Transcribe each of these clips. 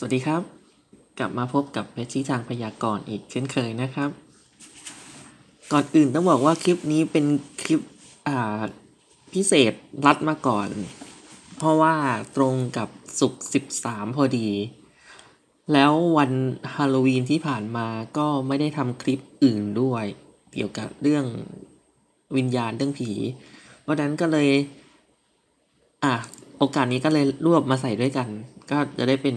สวัสดีครับ กลับมาพบกับเพชรชี้ทางพยากรณ์อีกเช่นเคยนะครับ ก่อนอื่นต้องบอกว่าคลิปนี้เป็นคลิปอ่าพิเศษรัดมาก่อน เพราะว่าตรงกับศุกร์13 พอดี แล้ววันฮาโลวีนที่ผ่านมาก็ไม่ได้ทำคลิปอื่นด้วย เกี่ยวกับเรื่องวิญญาณเรื่องผี เพราะฉะนั้นก็เลยอะโอกาสนี้ก็เลยรวบมาใส่ด้วยกัน ก็จะได้เป็น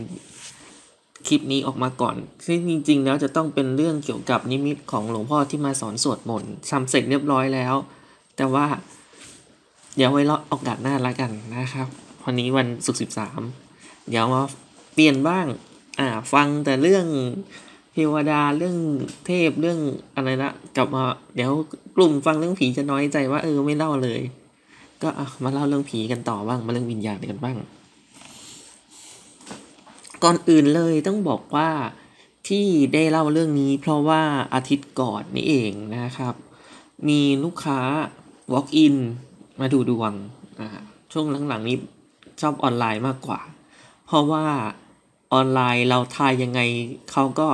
คลิปนี้ออกมาก่อน ซึ่งจริง ๆ แล้วจะต้องเป็นเรื่องเกี่ยวกับนิมิตของหลวงพ่อที่มาสอนสวดมนต์ทำเสร็จเรียบร้อยแล้ว แต่ว่า เดี๋ยวไว้รอโอกาสหน้าละกันนะครับ วันนี้วันศุกร์สิบสามเดี๋ยวมาเปลี่ยนบ้าง อ่า ฟังแต่เรื่องเทวดาเรื่องเทพเรื่องอะไรนะกลับมาเดี๋ยวกลุ่มฟังเรื่องผีจะน้อยใจว่าเออไม่เล่าเลย ก็มาเล่าเรื่องผีกันต่อบ้างมาเรื่องวิญญาณกันบ้าง ก่อนอื่นเลยต้องบอกว่าที่ได้เล่าเรื่องนี้เพราะว่าอาทิตย์ก่อนนี่เองนะครับ มีลูกค้า walk in มาดูดวงช่วงหลังๆนี้ชอบออนไลน์มากกว่า เพราะว่าออนไลน์เราทายยังไงเขาก็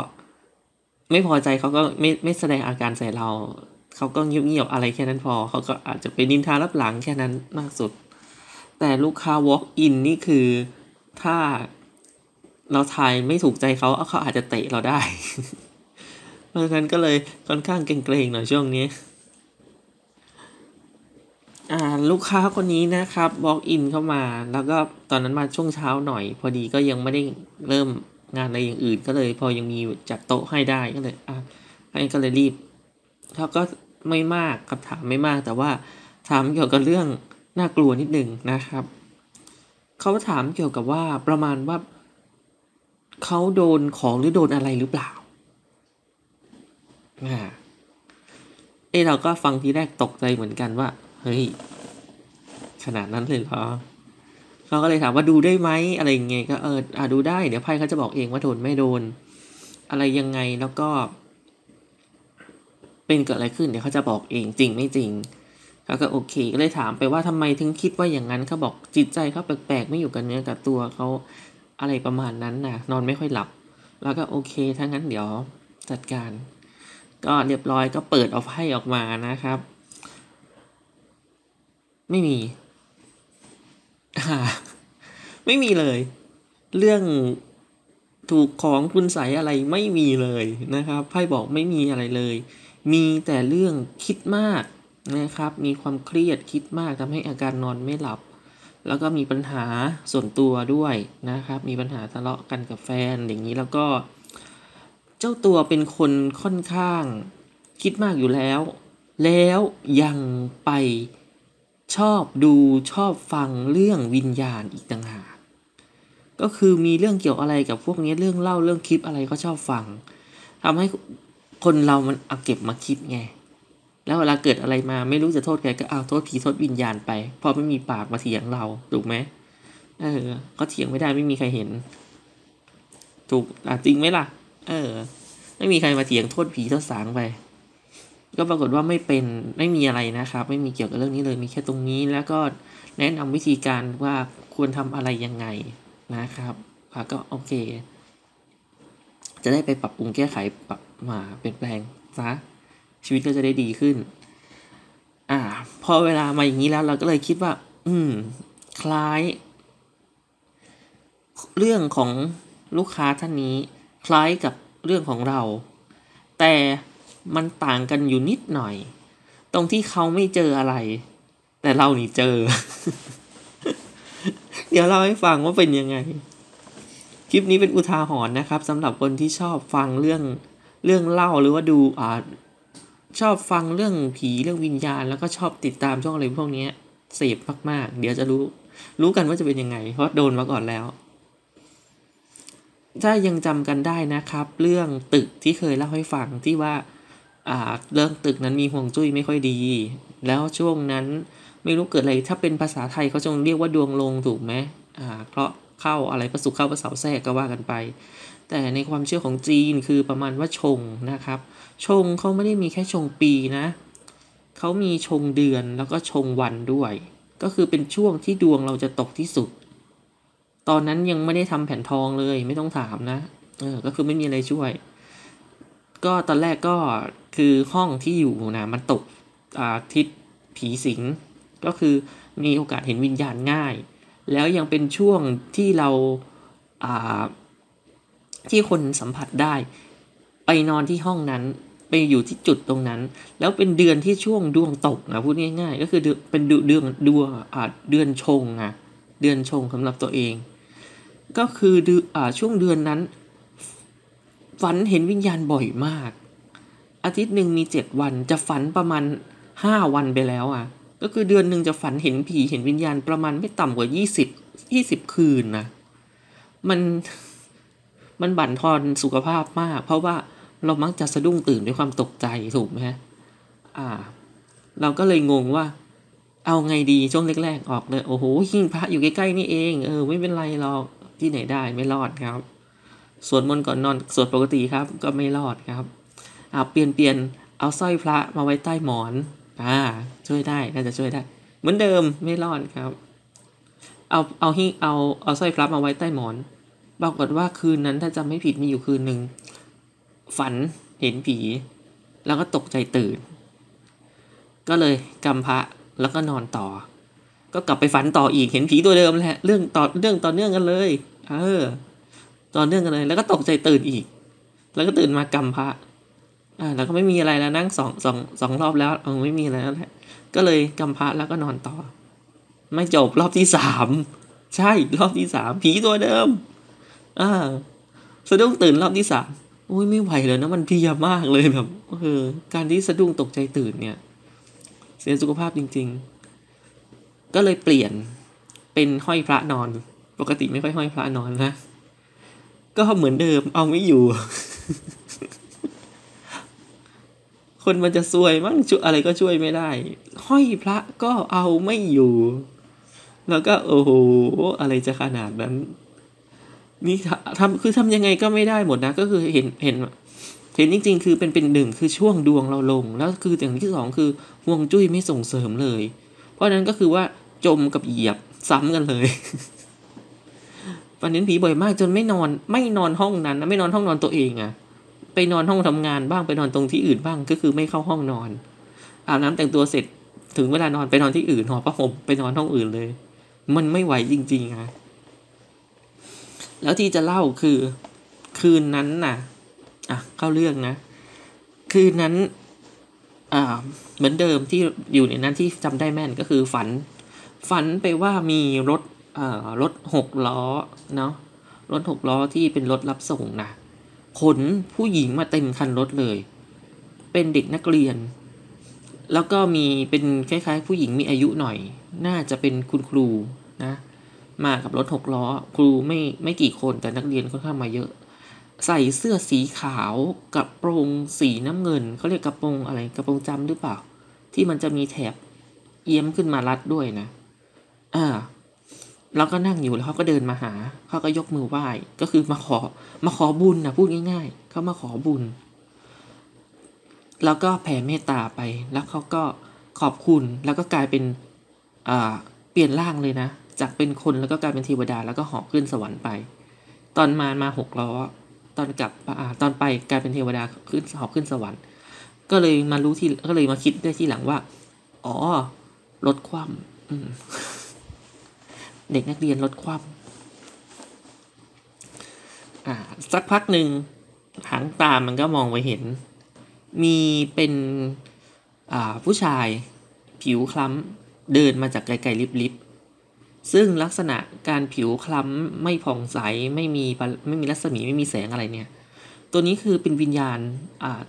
ไม่พอใจเขาก็ไม่ไม่แสดงอาการใส่เรา เขาก็เงียบๆอะไรแค่นั้นพอ เขาก็อาจจะไปนินทารับหลังแค่นั้นมากสุด แต่ลูกค้า walk in นี่คือถ้า เราทายไม่ถูกใจเขาเขาอาจจะเตะเราได้ เพราะฉะนั้นก็เลยค่อนข้างเกรงๆหน่อยช่วงนี้อ่าลูกค้าคนนี้นะครับ walk in เข้ามา แล้วก็ตอนนั้นมาช่วงเช้าหน่อย พอดีก็ยังไม่ได้เริ่มงานอะไรอย่างอื่น ก็เลย พอยังมีจัดโต๊ะให้ได้ก็เลยอะให้ก็เลยรีบเขาก็ไม่มากคำถามไม่มาก แต่ว่าถามเกี่ยวกับเรื่องน่ากลัวนิดหนึ่งนะครับเขาถามเกี่ยวกับว่าประมาณว่า เขาโดนของหรือโดนอะไรหรือเปล่าเอ้เราก็ฟังทีแรกตกใจเหมือนกันว่า เฮ้ย ขนาดนั้นเลยเหรอเขาก็เลยถามว่าดูได้ไหมอะไรเงี้ยก็เอออ่าดูได้ เดี๋ยวไพ่เขาจะบอกเองว่าโดนไม่โดน อะไรยังไงแล้วก็ เป็นเกิดอะไรขึ้นเดี๋ยวเขาจะบอกเองจริงไม่จริงเขาก็โอเคก็เลยถามไปว่าทำไมถึงคิดว่าอย่างนั้นเขาบอกจิตใจเขาแปลกๆไม่อยู่กับเนื้อกับตัวเขา อะไรประมาณนั้นนะนอนไม่ค่อยหลับ แล้วก็โอเคถ้างั้นเดี๋ยวจัดการ ก็เรียบร้อยก็เปิดเอาไพ่ออกมานะครับ ไม่มี ไม่มีเลย เรื่องถูกของคุณใสอะไรไม่มีเลยนะครับไพ่บอกไม่มีอะไรเลย มีแต่เรื่องคิดมากนะครับ มีความเครียดคิดมากทำให้อาการนอนไม่หลับ แล้วก็มีปัญหาส่วนตัวด้วยนะครับ มีปัญหาทะเลาะกันกับแฟนอย่างนี้แล้วก็ เจ้าตัวเป็นคนค่อนข้างคิดมากอยู่แล้ว แล้วยังไปชอบดูชอบฟังเรื่องวิญญาณอีกต่างหากก็คือมีเรื่องเกี่ยวอะไรกับพวกนี้เรื่องเล่าเรื่องคลิปอะไรก็ชอบฟังทำให้คนเรามันเอาเก็บมาคิดไง แล้วเวลาเกิดอะไรมาไม่รู้จะโทษใครก็เอาโทษผีโทษวิญญาณไปเพราะไม่มีปากมาเถียงเราถูกไหมเออ ก็เถียงไม่ได้ไม่มีใครเห็น ถูกอะจริงไหมล่ะ เออ ไม่มีใครมาเถียงโทษผีโทษสางไป ก็ปรากฏว่าไม่เป็นไม่มีอะไรนะครับ ไม่มีเกี่ยวกับเรื่องนี้เลยมีแค่ตรงนี้ แล้วก็แนะนำวิธีการว่าควรทำอะไรยังไงนะครับก็โอเค จะได้ไปปรับปรุงแก้ไขปรับมาเปลี่ยนแปลงซะ ชีวิตก็จะได้ดีขึ้น อ่า พอเวลามาอย่างนี้แล้วเราก็เลยคิดว่า อืม คล้าย เรื่องของลูกค้าท่านนี้ คล้ายกับเรื่องของเรา แต่มันต่างกันอยู่นิดหน่อย ตรงที่เขาไม่เจออะไร แต่เรานี่เจอ เดี๋ยวเล่าให้ฟังว่าเป็นยังไง คลิปนี้เป็นอุทาหรณ์นะครับสำหรับคนที่ชอบฟังเรื่องเรื่องเล่าหรือว่าดูอ่า ชอบฟังเรื่องผีเรื่องวิญญาณ แล้วก็ชอบติดตามช่องอะไรพวกนี้เสพมากๆ เดี๋ยวจะรู้ รู้กันว่าจะเป็นยังไง เพราะโดนมาก่อนแล้ว ถ้ายังจำกันได้นะครับ เรื่องตึกที่เคยเล่าให้ฟังที่ว่าอ่าเรื่องตึกนั้นมีห่วงจุ้ยไม่ค่อยดี แล้วช่วงนั้นไม่รู้เกิดอะไร ถ้าเป็นภาษาไทยเขาจะเรียกว่าดวงลงถูกไหมอ่า เพราะเข้าอะไรประสุเข้าประเสาแทรกก็ว่ากันไป แต่ในความเชื่อของจีนคือประมาณว่าชงนะครับ ชงเขาไม่ได้มีแค่ชงปีนะ เขามีชงเดือนแล้วก็ชงวันด้วย ก็คือเป็นช่วงที่ดวงเราจะตกที่สุด ตอนนั้นยังไม่ได้ทำแผ่นทองเลยไม่ต้องถามนะ เออ ก็คือไม่มีอะไรช่วย ก็ตอนแรกก็คือห้องที่อยู่นะมันตกอาทิศผีสิง ก็คือมีโอกาสเห็นวิญญาณง่าย แล้วยังเป็นช่วงที่เราอ่า ที่คนสัมผัสได้ ไปนอนที่ห้องนั้น ไปอยู่ที่จุดตรงนั้น แล้วเป็นเดือนที่ช่วงดวงตกนะพูดง่ายๆ ก็คือเป็นเดือนเดือนดวงเดือนชงอะเดือนชงสำหรับตัวเอง ก็คือเดือนอ่าช่วงเดือนนั้น ฝันเห็นวิญญาณบ่อยมาก อาทิตย์หนึ่งมีเจ็ดวันจะฝันประมาณห้าวันไปแล้วอะ ก็คือเดือนหนึ่งจะฝันเห็นผีเห็นวิญญาณประมาณไม่ต่ำกว่ายี่สิบยี่สิบคืนนะมัน มันบั่นทอนสุขภาพมาก เพราะว่าเรามักจะสะดุ้งตื่นด้วยความตกใจถูกไหมฮะอ่า เราก็เลยงงว่า เอาไงดีช่วงแรกๆออกเลยโอ้โหหิ้งพระอยู่ใกล้ๆนี่เองเออไม่เป็นไรหรอกที่ไหนได้ไม่รอดครับสวดมนต์ก่อนนอนสวดปกติครับ ก็ไม่รอดครับอ่าเปลี่ยนเปลี่ยนเอาสร้อยพระมาไว้ใต้หมอนอ่าช่วยได้น่าจะช่วยได้ เหมือนเดิมไม่รอดครับ เอาเอาหิ้งเอาเอาสร้อยพระมาไว้ใต้หมอน ปรากฏว่าคืนนั้นถ้าจำไม่ผิดมีอยู่คืนหนึ่งฝันเห็นผี แล้วก็ตกใจตื่น ก็เลยกำพระแล้วก็นอนต่อ ก็กลับไปฝันต่ออีกเห็นผีตัวเดิมแหละเรื่องต่อเรื่องต่อเนื่องกันเลย เออต่อเนื่องกันเลย แล้วก็ตกใจตื่นอีก แล้วก็ตื่นมากำพระอ่าแล้วก็ไม่มีอะไรแล้วนั่งสองสองสองรอบแล้วเออไม่มีอะไรแล้วแหละก็เลยกำพระแล้วก็นอนต่อ ไม่จบรอบที่สามใช่รอบที่สามผีตัวเดิม อ่าสะดุ้งตื่นรอบที่สามโอ้ยไม่ไหวเลยนะมันเพียมากเลยแบบเออการที่สะดุ้งตกใจตื่นเนี่ย เสียสุขภาพจริง ๆ ก็เลยเปลี่ยนเป็นห้อยพระนอน ปกติไม่ค่อยห้อยพระนอนนะก็เหมือนเดิม เอาไม่อยู่ คนมันจะซวยมั้งช่วยอะไรก็ช่วยไม่ได้ ห้อยพระก็เอาไม่อยู่ แล้วก็โอ้โหอะไรจะขนาดนั้น นี่ทำคือทำยังไงก็ไม่ได้หมดนะ ก็คือเห็นเห็นเห็นจริง ๆ คือเป็นเป็นหนึ่งคือช่วงดวงเราลง แล้วคืออย่างที่สองคือห่วงจุ้ยไม่ส่งเสริมเลย เพราะนั้นก็คือว่าจมกับเหยียบซ้ำกันเลยปันนี้ผีบ่อยมากจนไม่นอนไม่นอนห้องนั้นนะไม่นอนห้องนอนตัวเองอะไปนอนห้องทำงานบ้างไปนอนตรงที่อื่นบ้างก็คือไม่เข้าห้องนอนอาบน้ำแต่งตัวเสร็จถึงเวลานอนไปนอนที่อื่นหอผ้าห่มไปนอนห้องอื่นเลย มันไม่ไหวจริงๆอะ แล้วที่จะเล่าคือคืนนั้นน่ะ อะเข้าเรื่องนะ คืนนั้นอ่าเหมือนเดิมที่อยู่ในนั้นที่จำได้แม่นก็คือฝัน ฝันไปว่ามีรถอ่ารถหกล้อเนาะรถหกล้อที่เป็นรถรับส่งนะขนผู้หญิงมาเต็มคันรถเลย เป็นเด็กนักเรียน แล้วก็มีเป็นคล้ายๆ ผู้หญิงมีอายุหน่อย น่าจะเป็นคุณครูนะ มากับรถหกล้อ ครูไม่ไม่กี่คนแต่นักเรียนค่อนข้างมาเยอะ ใส่เสื้อสีขาวกระโปรงสีน้ำเงินเขาเรียกกระโปรงอะไรกระโปรงจำหรือเปล่า ที่มันจะมีแถบเอี้ยมขึ้นมารัดด้วยนะอ่าแล้วก็นั่งอยู่แล้วเขาก็เดินมาหาเขาก็ยกมือไหว้ ก็คือมาขอมาขอบุญนะพูดง่ายๆเขามาขอบุญ แล้วก็แผ่เมตตาไป แล้วเขาก็ขอบคุณแล้วก็กลายเป็นอ่าเปลี่ยนร่างเลยนะ จากเป็นคนแล้วก็กลายเป็นเทวดาแล้วก็หอบขึ้นสวรรค์ไป ตอนมามาหกล้อ ตอนกลับอตอนไปกลายเป็นเทวดาขึ้นหอบขึ้นสวรรค์ ก็เลยมารู้ที่ก็เลยมาคิดได้ที่หลังว่า อ๋อลดความเด็กนักเรียนลดความอ่าสักพักหนึ่งหางตามันก็มองไปเห็น มีเป็นอ่าผู้ชายผิวคล้ำเดินมาจากไกลๆลิบ ซึ่งลักษณะการผิวคล้ำไม่ผ่องใสไม่มีไม่มีรัศมีไม่มีแสงอะไรเนี่ย ตัวนี้คือเป็นวิญญาณ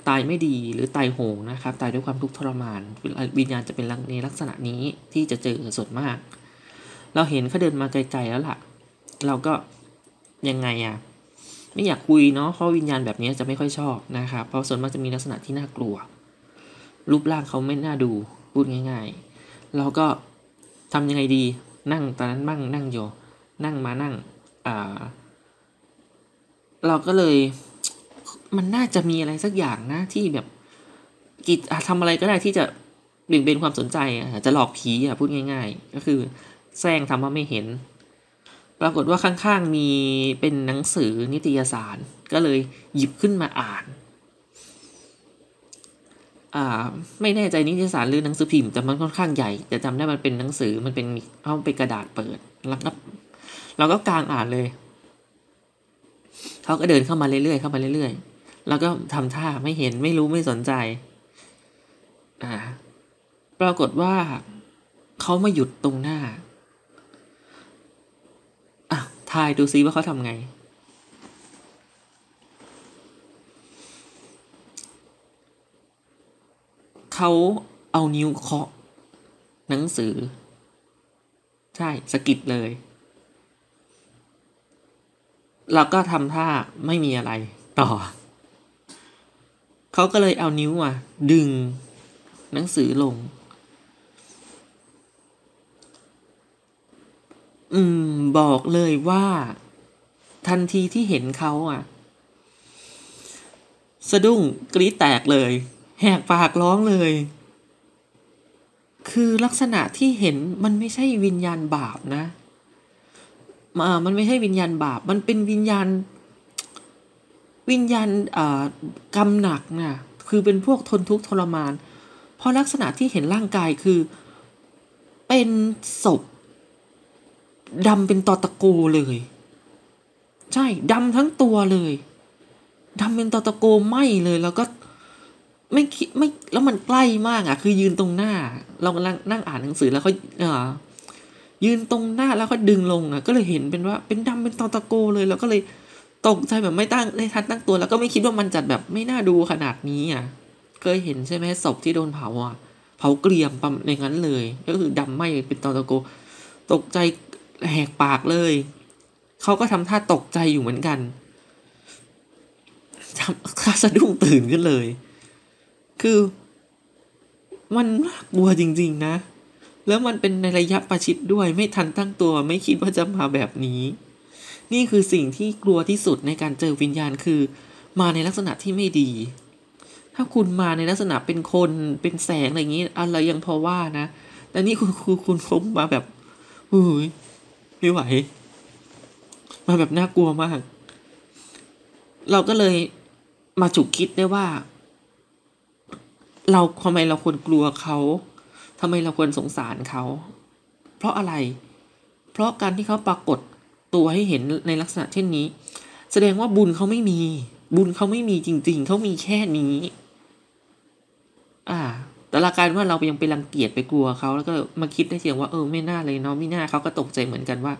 ตายไม่ดีหรือตายโหงนะครับ ตายด้วยความทุกข์ทรมาน วิญญาณจะเป็นในลักษณะนี้ที่จะเจอส่วนมาก เราเห็นเขาเดินมาไกลๆแล้วล่ะ เราก็ยังไงอะไม่อยากคุยเนาะเพราะวิญญาณแบบนี้จะไม่ค่อยชอบนะครับเพราะส่วนมากจะมีลักษณะที่น่ากลัว รูปร่างเขาไม่น่าดูพูดง่าย ๆ เราก็ทำยังไงดี นั่งตอนนั้นบ้างนั่งโยนั่งมานั่งอ่าเราก็เลยมันน่าจะมีอะไรสักอย่างนะที่แบบกิจทำอะไรก็ได้ที่จะเบี่ยงเบนความสนใจจะหลอกผีอะพูดง่าย ๆ ก็คือแซงทำว่าไม่เห็น ปรากฏว่าข้างๆมีเป็นหนังสือนิตยสาร ก็เลยหยิบขึ้นมาอ่าน ไม่แน่ใจนิตยสารหรือหนังสือพิมพ์แต่มันค่อนข้างใหญ่แต่จำได้มันเป็นหนังสือมันเป็นเอาเป็นกระดาษเปิดแล้วก็เราก็กางอ่านเลยเขาก็เดินเข้ามาเรื่อยๆเข้ามาเรื่อยๆแล้วก็ทำท่าไม่เห็นไม่รู้ไม่สนใจ อ่า ปรากฏว่าเขามาหยุดตรงหน้าอะทายดูซิว่าเขาทำไง เขาเอานิ้วเคาะหนังสือ ใช่สกิดเลย เราก็ทำท่าไม่มีอะไรต่อ เขาก็เลยเอานิ้วอะ ดึงหนังสือลง อืม บอกเลยว่า ทันทีที่เห็นเขาอะ สะดุ้งกรี๊ดแตกเลย แหกปากร้องเลย คือลักษณะที่เห็นมันไม่ใช่วิญญาณบาปนะมามันไม่ใช่วิญญาณบาป มันเป็นวิญญาณ วิญญาณอ่ากรรมหนักน่ะ คือเป็นพวกทนทุกข์ทรมาน เพราะลักษณะที่เห็นร่างกายคือ เป็นศพดำเป็นตอตะโกเลย ใช่ดำทั้งตัวเลยดำเป็นตอตะโกไหมเลย แล้วก็ ไม่คิดไม่แล้วมันใกล้มากอะ คือยืนตรงหน้า เรากำลังนั่งอ่านหนังสือแล้วเขาเออยืนตรงหน้าแล้วก็ดึงลงอะ ก็เลยเห็นเป็นว่าเป็นดำเป็นตอตะโกเลย แล้วก็เลยตกใจแบบไม่ตั้งไม่ทันตั้งตัว แล้วก็ไม่คิดว่ามันจัดแบบไม่น่าดูขนาดนี้อะ เคยเห็นใช่ไหมศพที่โดนเผาอะ เผาเกรียมปั๊มอย่างนั้นเลย ก็คือดำไหมเป็นตอตะโก ตกใจแหกปากเลยเขาก็ทำท่าตกใจอยู่เหมือนกันทำท่าสะดุ้งตื่นขึ้นเลย คือมันน่ากลัวจริง ๆ นะ แล้วมันเป็นในระยะประชิดด้วยไม่ทันตั้งตัวไม่คิดว่าจะมาแบบนี้ นี่คือสิ่งที่กลัวที่สุดในการเจอวิญญาณคือ มาในลักษณะที่ไม่ดี ถ้าคุณมาในลักษณะเป็นคนเป็นแสงอะไรอย่างนี้อะไรยังพอว่านะ แต่นี่คุณคุณคุณคงมาแบบอุ้ยไม่ไหว มาแบบน่ากลัวมาก เราก็เลยมาฉุกคิดได้ว่า เราทำไมเราควรกลัวเขาทำไมเราควรสงสารเขา เพราะอะไร เพราะการที่เขาปรากฏตัวให้เห็นในลักษณะเช่นนี้ แสดงว่าบุญเขาไม่มี บุญเขาไม่มีจริง ๆ เขามีแค่นี้ อ่า แต่ละการว่าเรายังไปรังเกียจไปกลัวเขาแล้วก็มาคิดได้เพียงว่าเออไม่น่าเลยเนาะไม่น่าเขาก็ตกใจเหมือนกันว่า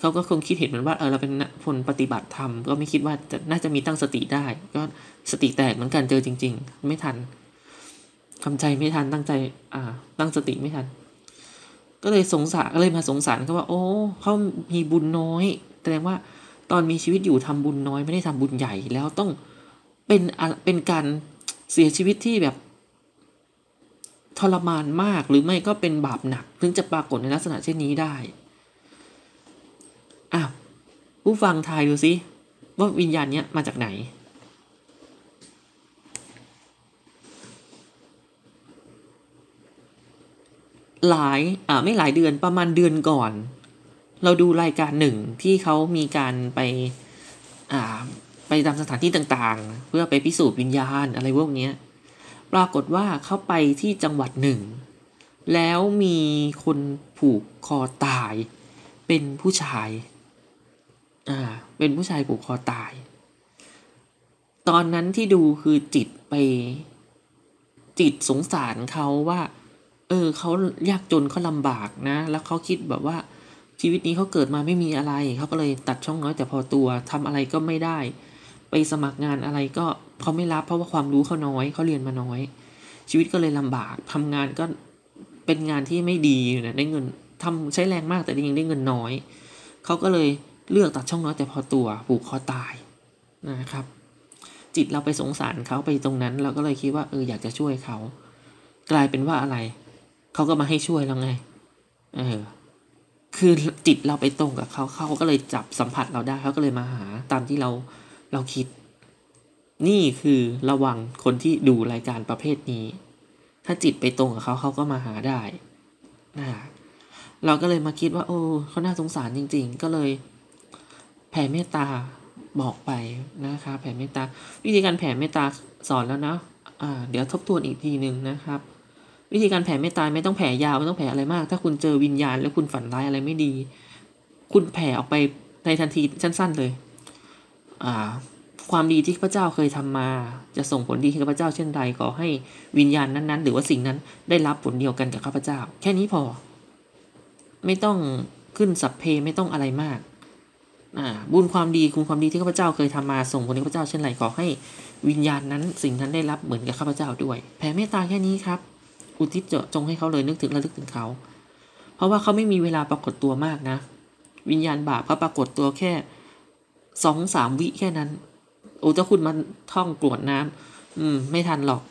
เขาก็คงคิดเห็นเหมือนว่าเออเราเป็นคนปฏิบัติธรรมก็ไม่คิดว่าจะน่าจะมีตั้งสติได้ ก็สติแตกเหมือนกันเจอจริง ๆ ไม่ทัน ทำใจไม่ทันตั้งใจ อ่า ตั้งสติไม่ทัน ก็เลยสงสารก็เลยมาสงสารเขาว่า โอ้เขามีบุญน้อยแสดงว่าตอนมีชีวิตอยู่ทำบุญน้อยไม่ได้ทำบุญใหญ่แล้วต้องเป็นเป็นการเสียชีวิตที่แบบ ทรมานมากหรือไม่ก็เป็นบาปหนัก ถึงจะปรากฏในลักษณะเช่นนี้ได้อ้าผู้ฟังทายดูสิว่าวิญญาณเนี้ยมาจากไหน หลายอ่าไม่หลายเดือนประมาณเดือนก่อน เราดูรายการหนึ่งที่เขามีการไปอ่าไปตามสถานที่ต่างๆ เพื่อไปพิสูจน์วิญญาณอะไรพวกนี้ปรากฏว่าเขาไปที่จังหวัดหนึ่ง แล้วมีคนผูกคอตาย เป็นผู้ชายอ่าเป็นผู้ชายผูกคอตาย ตอนนั้นที่ดูคือจิตไป จิตสงสารเขาว่า ออเขายากจนเขาลำบากนะ แล้วเขาคิดแบบว่าชีวิตนี้เขาเกิดมาไม่มีอะไรเขาก็เลยตัดช่องน้อยแต่พอตัวทำอะไรก็ไม่ได้ ไปสมัครงานอะไรก็เขาไม่รับเพราะว่าความรู้เขาน้อยเขาเรียนมาน้อย ชีวิตก็เลยลำบากทำงานก็เป็นงานที่ไม่ดีนะได้เงินทำใช้แรงมากแต่ยังได้เงินน้อยเขาก็เลยเลือกตัดช่องน้อยแต่พอตัวผูกคอตายนะครับ จิตเราไปสงสารเขาไปตรงนั้น เราก็เลยคิดว่าเอออยากจะช่วยเขา กลายเป็นว่าอะไร เขาก็มาให้ช่วยเราไง เออ คือจิตเราไปตรงกับเขาเขาก็เลยจับสัมผัสเราได้เขาก็เลยมาหาตามที่เราเราคิด นี่คือระวังคนที่ดูรายการประเภทนี้ ถ้าจิตไปตรงกับเขาเขาก็มาหาได้นะเราก็เลยมาคิดว่า โอ้เขาน่าสงสารจริง ๆ ก็เลยแผ่เมตตาบอกไปนะครับแผ่เมตตา วิธีการแผ่เมตตาสอนแล้วนะอ่าเดี๋ยวทบทวนอีกทีหนึ่งนะครับ วิธีการแผ่เมตตาไม่ต้องแผ่ยาวไม่ต้องแผ่อะไรมาก ถ้าคุณเจอวิญญาณแล้วคุณฝันร้ายอะไรไม่ดี คุณแผ่ออกไปในทันทีสั้น ๆเลย อ่า ความดีที่พระเจ้าเคยทำมา จะส่งผลดีให้กับพระเจ้าเช่นใดขอให้วิญญาณนั้นๆ หรือว่าสิ่งนั้นได้รับผลเดียวกันกับข้าพเจ้า แค่นี้พอ ไม่ต้องขึ้นสัพเพไม่ต้องอะไรมากอ่าบุญความดีคุณความดีที่ข้าพเจ้าเคยทำมาส่งผลให้ข้าพเจ้าเช่นไรขอให้วิญญาณนั้นสิ่งนั้นได้รับเหมือนกับข้าพเจ้าด้วย แผ่เมตตาแค่นี้ครับ อุทิศจงให้เขาเลยนึกถึงระลึกถึงเขา เพราะว่าเขาไม่มีเวลาปรากฏตัวมากนะ วิญญาณบาปเขาปรากฏตัวแค่สองสามวิแค่นั้น โอ้เจ้าคุณมาท่องกรวดน้ำอืม ไม่ทันหรอก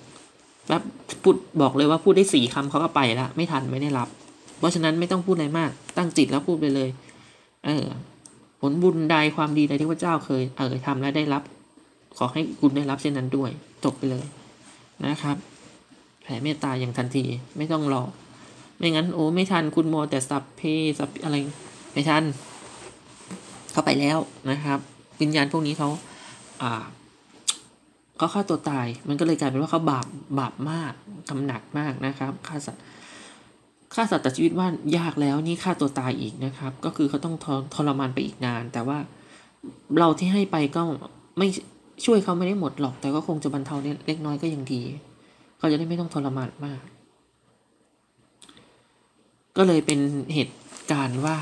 แป๊บพูดบอกเลยว่าพูดได้สี่คำเขาก็ไปละไม่ทันไม่ได้รับ เพราะฉะนั้นไม่ต้องพูดอะไรมาก ตั้งจิตแล้วพูดไปเลย เออ ผลบุญใดความดีใดที่พระเจ้าเคย เออทำและได้รับ ขอให้คุณได้รับเช่นนั้นด้วยจบไปเลยนะครับ แผ่เมตตาอย่างทันทีไม่ต้องรอ ไม่งั้นโอ้ไม่ทันคุณโมแต่สับเพสับอะไรไม่ทัน เข้าไปแล้วนะครับ วิญญาณพวกนี้เขาอ่าเขาฆ่าตัวตาย มันก็เลยกลายเป็นว่าเขาบาปบาปมากกำหนักมากนะครับฆ่าสัตว์ฆ่าสัตว์แตัดชีวิตว่ายากแล้วนี่ฆ่าตัวตายอีกนะครับ ก็คือเขาต้องททรมานไปอีกนาน แต่ว่าเราที่ให้ไปก็ไม่ช่วยเขาไม่ได้หมดหรอก แต่ก็คงจะบรรเทาเล็กน้อยก็ยังดี เขาจะได้ไม่ต้องทรมานมาก ก็เลยเป็นเหตุการณ์ว่า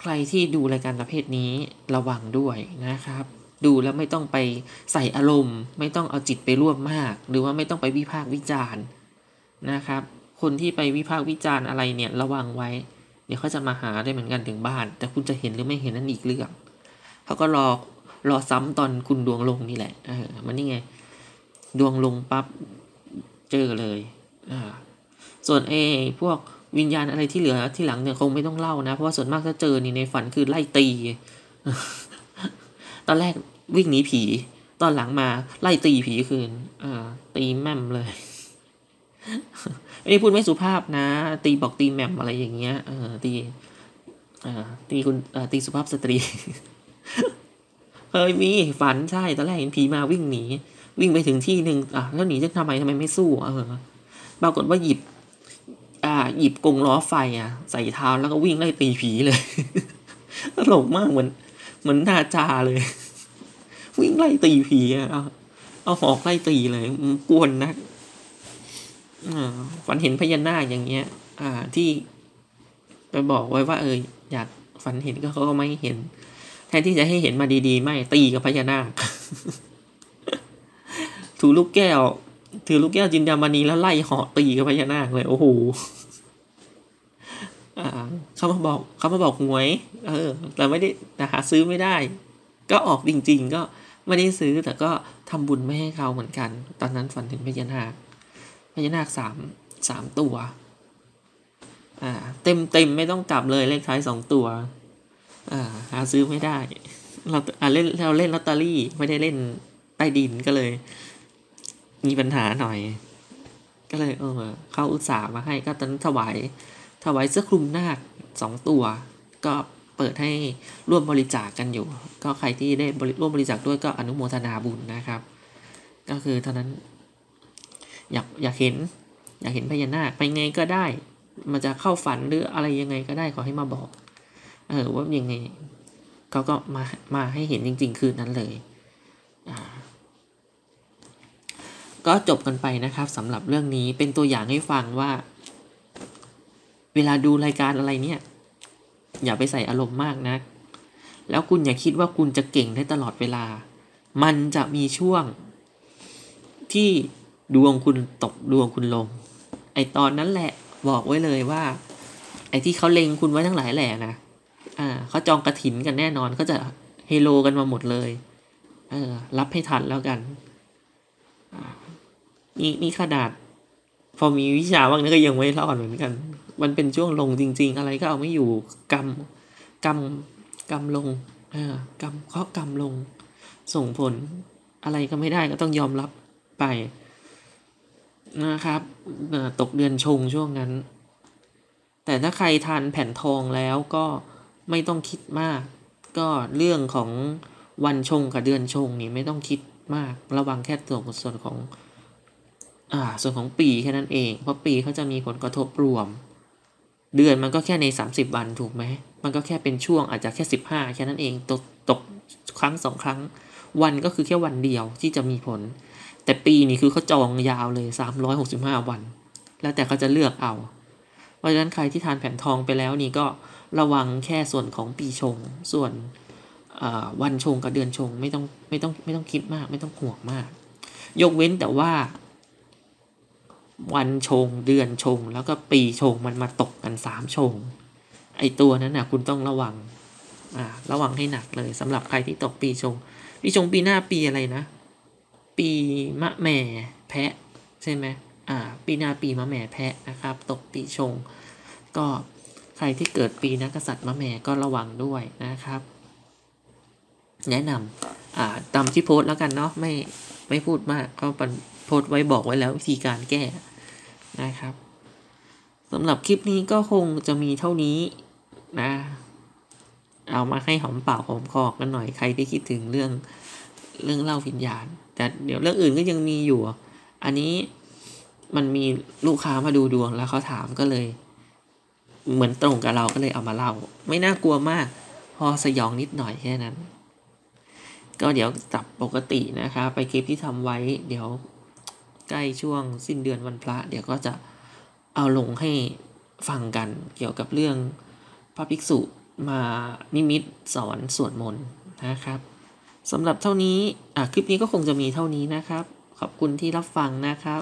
ใครที่ดูรายการประเภทนี้ระวังด้วยนะครับ ดูแล้วไม่ต้องไปใส่อารมณ์ ไม่ต้องเอาจิตไปร่วมมาก หรือว่าไม่ต้องไปวิพากษ์วิจารณ์นะครับ คนที่ไปวิพากษ์วิจารณ์อะไรเนี่ยระวังไว้ เดี๋ยวเขาจะมาหาได้เหมือนกันถึงบ้าน แต่คุณจะเห็นหรือไม่เห็นนั่นอีกเรื่องเขาก็รอรอซ้ำตอนคุณดวงลงนี่แหละเออมันนี่ไง ดวงลงปั๊บ เจอเลยอ่าส่วนเอพวกวิญญาณอะไรที่เหลือที่หลังเนี่ยคงไม่ต้องเล่านะ เพราะว่าส่วนมากถ้าเจอนี่ในฝันคือไล่ตี ตอนแรกวิ่งหนีผี ตอนหลังมาไล่ตีผีคืนอ่าตีแม่มเลยอันนี้พูดไม่สุภาพนะ ตีบอกตีแมมอะไรอย่างเงี้ยเออตีอ่าตีคุณอ่าตีสุภาพสตรีเคยมีฝันใช่ตอนแรกเห็นผีมาวิ่งหนี วิ่งไปถึงที่หนึ่งอะแล้วหนีจะทำไมทำไมไม่สู้เออปรากฏว่าหยิบ อ่า หยิบกงล้อไฟอะ ใส่เท้าแล้วก็วิ่งไล่ตีผีเลยตลกมากเหมือนเหมือนนาจาเลย วิ่งไล่ตีผีอะเอาเอาหอกไล่ตีเลยกวนนะฝันเห็นพญานาคอย่างเงี้ย อ่าที่ไปบอกไว้ว่า เอออยากฝันเห็นก็เขาก็ไม่เห็น แทนที่จะให้เห็นมาดีๆ ไม่ตีกับพญานาค ถือลูกแก้ว ถือลูกแก้วจินดามณีแล้วไล่เหาะตีกับพญานาคเลยโอ้โหอ่าเขามาบอกเขามาบอกหวย เออ แต่ไม่ได้แต่หาซื้อไม่ได้ ก็ออกจริง ๆ ก็ไม่ได้ซื้อแต่ก็ทำบุญไม่ให้เขาเหมือนกัน ตอนนั้นฝันถึงพญานาคพญานาคสามสามตัว อ่า เต็มเต็มไม่ต้องกลับเลยเลขท้ายสองตัว อ่า หาซื้อไม่ได้ เราอ่าเล่นเราเล่นลอตเตอรี่ไม่ได้เล่นใต้ดินก็เลย มีปัญหาหน่อย ก็เลยเออเขาอุตส่าห์มาให้ก็ตอนถวายถวายเสื้อคลุมนาคสองตัว ก็เปิดให้ร่วมบริจาคกกันอยู่ ก็ใครที่ได้ร่วมบริจาคด้วยก็อนุโมทนาบุญนะครับ ก็คือเท่านั้น อยากอยากเห็น อยากเห็นพญานาคไปไงก็ได้ มันจะเข้าฝันหรืออะไรยังไงก็ได้ขอให้มาบอก เออว่ายังไงเขาก็มามาให้เห็นจริง ๆ คืนนั้นเลยอ่า ก็จบกันไปนะครับสำหรับเรื่องนี้เป็นตัวอย่างให้ฟังว่า เวลาดูรายการอะไรเนี่ย อย่าไปใส่อารมณ์มากนะแล้วคุณอย่าคิดว่าคุณจะเก่งได้ตลอดเวลา มันจะมีช่วง ที่ดวงคุณตกดวงคุณลง ไอตอนนั้นแหละบอกไว้เลยว่า ไอที่เขาเล็งคุณไว้ทั้งหลายแหล่นะอ่าเขาจองกระถินกันแน่นอนเขาจะเฮโลกันมาหมดเลย เออ รับให้ทันแล้วกันอ่า นี่นี่ขนาด พอมีวิชาบ้างนะก็ยังไม่รอดเหมือนกัน มันเป็นช่วงลงจริง ๆ อะไรก็เอาไม่อยู่กรรมกรรมกรรมลงเออกรรมเคาะกรรมลง ส่งผลอะไรก็ไม่ได้ก็ต้องยอมรับไปนะครับตกเดือนชงช่วงนั้น แต่ถ้าใครทานแผ่นทองแล้วก็ไม่ต้องคิดมาก ก็เรื่องของวันชงกับเดือนชงนี่ไม่ต้องคิดมาก ระวังแค่ส่วนส่วนของ อ่าส่วนของปีแค่นั้นเอง เพราะปีเขาจะมีผลกระทบรวม เดือนมันก็แค่ใน 30 วันถูกไหม มันก็แค่เป็นช่วงอาจจะแค่ 15 แค่นั้นเอง ตกตกครั้งสองครั้ง วันก็คือแค่วันเดียวที่จะมีผล แต่ปีนี่คือเขาจองยาวเลย 365 วัน แล้วแต่เขาจะเลือกเอา เพราะฉะนั้นใครที่ทานแผ่นทองไปแล้วนี่ก็ระวังแค่ส่วนของปีชง ส่วนวันชงกับเดือนชงไม่ต้องไม่ต้องไม่ต้องคิดมาก ไม่ต้องห่วงมาก ยกเว้นแต่ว่า วันชงเดือนชง แล้วก็ปีชงมันมาตกกันสามชง ไอตัวนั้นนะคุณต้องระวังอ่าระวังให้หนักเลยสำหรับใครที่ตกปีชง ปีชงปีหน้าปีอะไรนะ ปีมะแม่แพะใช่ไหมอ่า ปีหน้าปีมะแม่แพะนะครับ ตกปีชง ก็ใครที่เกิดปีนักษัตริย์มะแม่ก็ระวังด้วยนะครับ แนะนำอ่าตามที่โพสต์แล้วกันเนาะไม่ไม่พูดมากก็น โพสไว้บอกไว้แล้ววิธีการแก้นะครับสำหรับคลิปนี้ก็คงจะมีเท่านี้นะ เอามาให้หอมปากหอมคอกันหน่อยใครที่คิดถึงเรื่องเรื่องเล่าวิญญาณ แต่เดี๋ยวเรื่องอื่นก็ยังมีอยู่ อันนี้มันมีลูกค้ามาดูดวงแล้วเขาถามก็เลย เหมือนตรงกับเราก็เลยเอามาเล่า ไม่น่ากลัวมาก พอสยองนิดหน่อยแค่นั้น ก็เดี๋ยวจับปกตินะคะ ไปคลิปที่ทำไว้เดี๋ยว ใกล้ช่วงสิ้นเดือนวันพระ เดี๋ยวก็จะเอาลงให้ฟังกันเกี่ยวกับเรื่องพระภิกษุมานิมิตสอนสวดมนต์นะครับสำหรับเท่านี้อะคลิปนี้ก็คงจะมีเท่านี้นะครับ ขอบคุณที่รับฟังนะครับ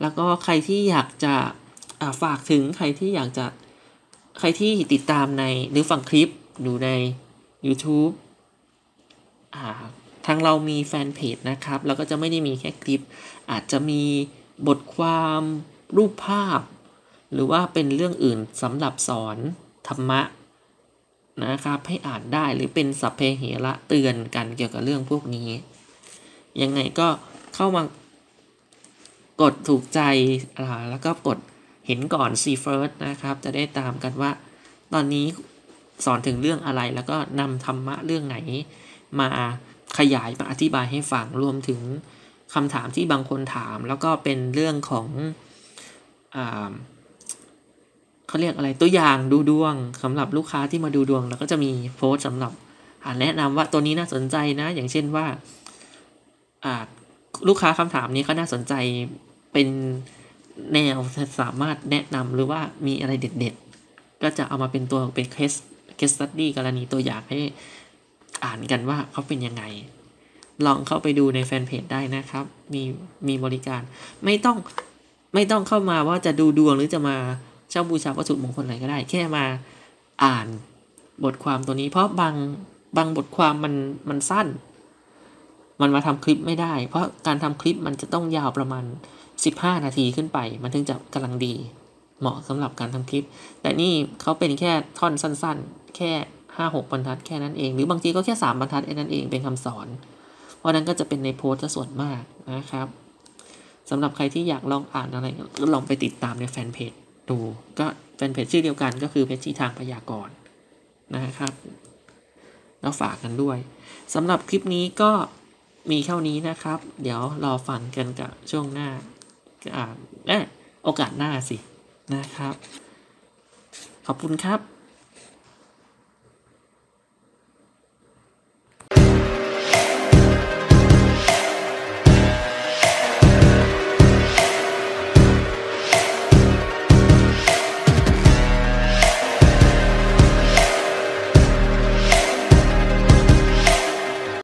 แล้วก็ใครที่อยากจะอะฝากถึงใครที่อยากจะใครที่ติดตามในหรือฟังคลิปดูใน YouTube อ่า ทางเรามีแฟนเพจนะครับ แล้วก็จะไม่ได้มีแค่คลิป อาจจะมีบทความรูปภาพ หรือว่าเป็นเรื่องอื่นสำหรับสอนธรรมะนะครับให้อ่านได้หรือเป็นสัพเพเหระเตือนกันเกี่ยวกับเรื่องพวกนี้ ยังไงก็เข้ามากดถูกใจแล้วก็กดเห็นก่อน see first นะครับ จะได้ตามกันว่า ตอนนี้สอนถึงเรื่องอะไรแล้วก็นำธรรมะเรื่องไหนมา ขยายมาอธิบายให้ฟังรวมถึงคำถามที่บางคนถาม แล้วก็เป็นเรื่องของอเขาเรียกอะไรตัวอย่างดูดวงสำหรับลูกค้าที่มาดูดวงแล้วก็จะมีโพสต์สำหรับแนะนำว่าตัวนี้น่าสนใจนะ อย่างเช่นว่าลูกค้าคำถามนี้ก็น่าสนใจเป็นแนวสามารถแนะนำหรือว่ามีอะไรเด็ดๆ ก็จะเอามาเป็นตัวเป็นเคสเคสตัดดี้กรณีตัวอย่างให้ อ่านกันว่าเขาเป็นยังไง ลองเข้าไปดูในแฟนเพจได้นะครับ มีมีบริการ ไม่ต้องไม่ต้องเข้ามาว่าจะดูดวงหรือจะมาเช่าบูชาวัตถุมงคลอะไรก็ได้ แค่มาอ่านบทความตัวนี้ เพราะบางบางบทความมันมันสั้น มันมาทำคลิปไม่ได้ เพราะการทำคลิปมันจะต้องยาวประมาณ 15 นาทีขึ้นไป มันถึงจะกำลังดี เหมาะสำหรับการทำคลิป แต่นี่เขาเป็นแค่ท่อนสั้น ๆ แค่ ห้าหกบรรทัดแค่นั้นเอง หรือบางทีก็แค่สามบรรทัดแค่นั้นเองเป็นคำสอน เพราะนั้นก็จะเป็นในโพสต์ส่วนมากนะครับสำหรับใครที่อยากลองอ่านอะไรก็ลองไปติดตามในแฟนเพจดูก็แฟนเพจชื่อเดียวกันก็คือเพจที่ทางพยากรณ์นะครับ แล้วฝากกันด้วยสำหรับคลิปนี้ก็มีเท่านี้นะครับ เดี๋ยวรอฟังกันกับช่วงหน้าอ่าโอกาสหน้าสินะครับ ขอบคุณครับ